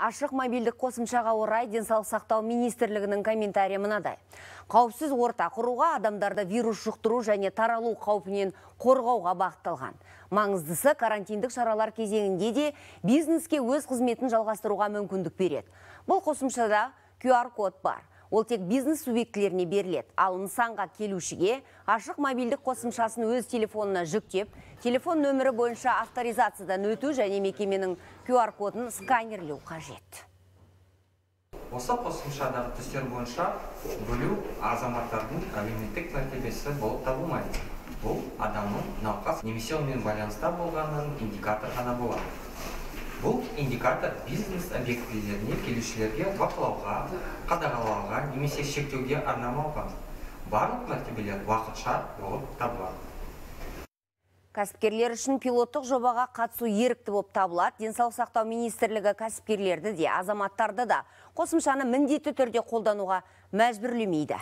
ашық мобильдік қосымшаға орай денсаулық сақтау министрлігінің комментарийі мынадай. Қауіпсіз орта құруға адамдарды вирус жұқтыру және таралу қаупінен қорғауға бағытталған. Маңыздысы карантиндік шаралар кезеңінде де бизнеске өз қызметін жалғастыруға мүмкіндік береді. Бұл қосымшада QR код бар. Ол тек бизнес субъектілеріне беріледі. Ал нысанға келушіге ашық мобильдік қосымшасын өз телефонына жүктеп, телефон нөмірі бойынша авторизациядан өту және мекеменің QR кодын сканерлеу қажет. Осы қосымшадағы түстер бойынша бөлу азаматтардың әлеуметтік мәртебесі болып табылмайды. Бұл адамның науқас немесе онымен байланыста болғанын индикатор ғана болады. Индикатор бизнес объектілеріне келушілерге бақылауға, қадағалауға немесе шектеуге арнамалған. Барлық мәртебелер уақытша болып табылады. Кәсіпкерлер үшін пилоттық жобаға қатысу ерікті болып табылады. Денсаулық сақтау министрлігі кәсіпкерлерді де, азаматтарды да қосымшаны міндетті түрде қолдануға мәжбүрлемейді.